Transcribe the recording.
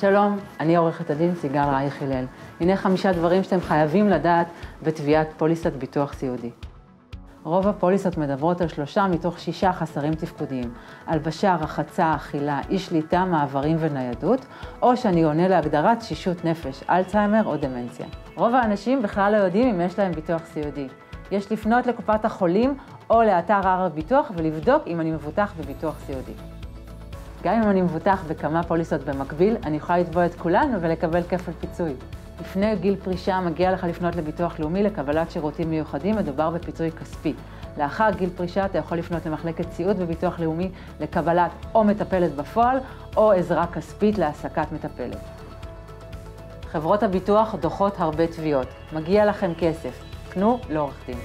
שלום, אני עורכת הדין סיגל רייך הלל. הנה חמישה דברים שאתם חייבים לדעת בתביעת פוליסת ביטוח סיעודי. רוב הפוליסות מדברות על שלושה מתוך שישה חסרים תפקודיים, הלבשה, רחצה, אכילה, אי שליטה, מעברים וניידות, או שאני עונה להגדרת תשישות נפש, אלצהיימר או דמנציה. רוב האנשים בכלל לא יודעים אם יש להם ביטוח סיעודי. יש לפנות לקופת החולים או לאתר הר הביטוח ולבדוק אם אני מבוטח בביטוח סיעודי. גם אם אני מבוטח בכמה פוליסות במקביל, אני יכולה לתבוע את כולן ולקבל כפל פיצוי. לפני גיל פרישה מגיע לך לפנות לביטוח לאומי לקבלת שירותים מיוחדים, מדובר בפיצוי כספי. לאחר גיל פרישה אתה יכול לפנות למחלקת סיעוד בביטוח לאומי לקבלת או מטפלת בפועל או עזרה כספית להעסקת מטפלת. חברות הביטוח דוחות הרבה תביעות. מגיע לכם כסף. קנו לעורך דין.